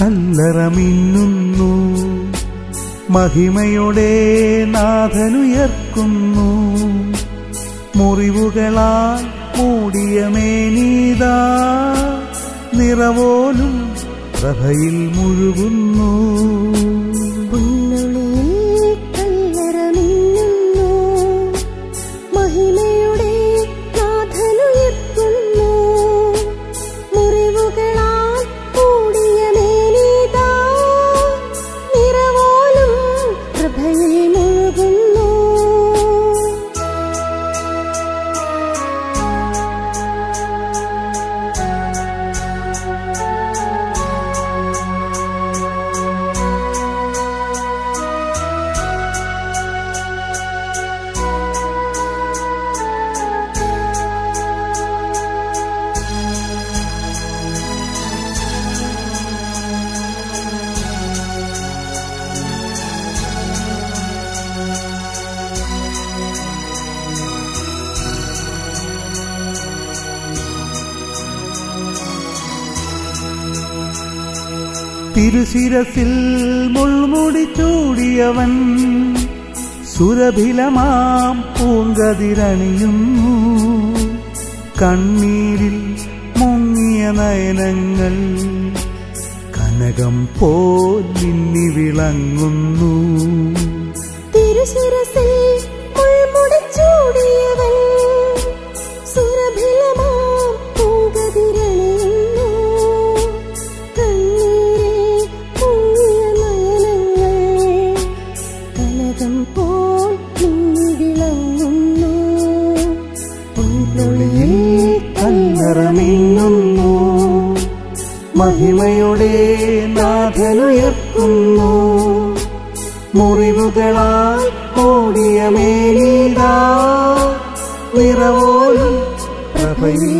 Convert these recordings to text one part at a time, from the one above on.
കല്ലറ മിന്നുന്നു മഹിമയുടെ നാഥനുയർക്കുന്നു. മുറിവുകളാൽ മൂടിയ മേനീതാ. നിറവോലും പ്രഭയിൽ മുഴുകുന്നു. തിരുശിരസിൽ മുൾമുടി ചൂടിയവൻ സുരഭിലമാം പൂങ്കതിരണിയുന്നു കണ്ണീരിൽ മുങ്ങിയ നയനങ്ങൾ കനകം പോലിന്നി വിളങ്ങുന്നു തിരുശിരസിൽ കല്ലറമിങ്ങുന്നു മഹിമയുടെ നാഥനുയർക്കുന്നു മുറിവുകളാൽ ഓടിയ മേനീതാ. നിറവോലും പ്രഭയിൽ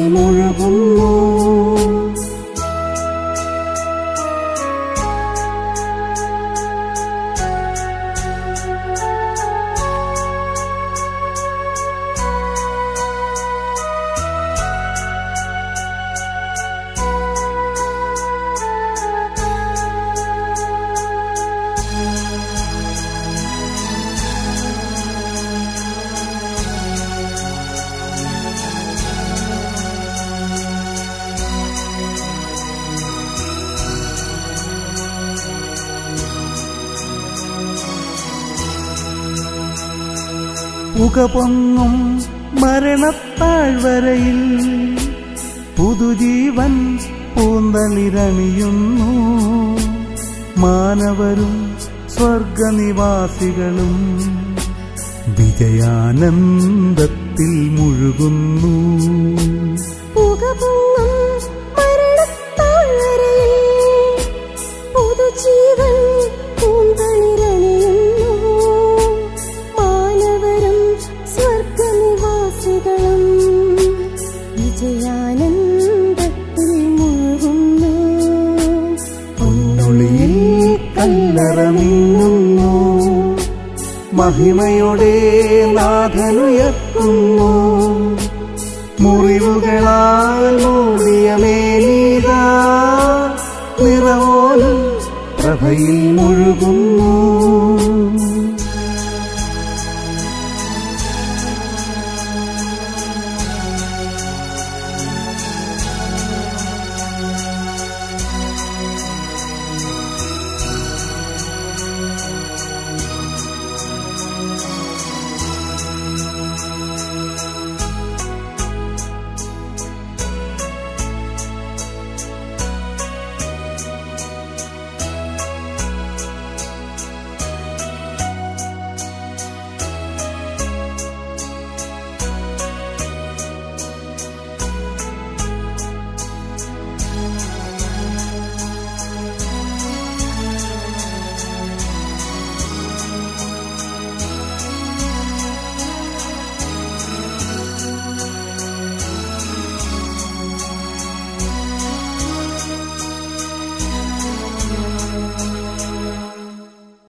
പുകപൊങ്ങും മരണത്താഴ്വരയിൽ പുതുജീവൻ പൂന്തളിരണിയുന്നു. മാനവരും സ്വർഗനിവാസികളും വിജയാനന്ദത്തിൽ മുഴുകുന്നു. പുകപൊങ്ങും കല്ലറമിങ്ങുന്നു മഹിമയുടെ നാഥനുയക്കുന്നു മുറിവുകളാൽ മൂടിയ മേലീത നിറവോലും പ്രഭയിൽ മുഴുകുന്നു.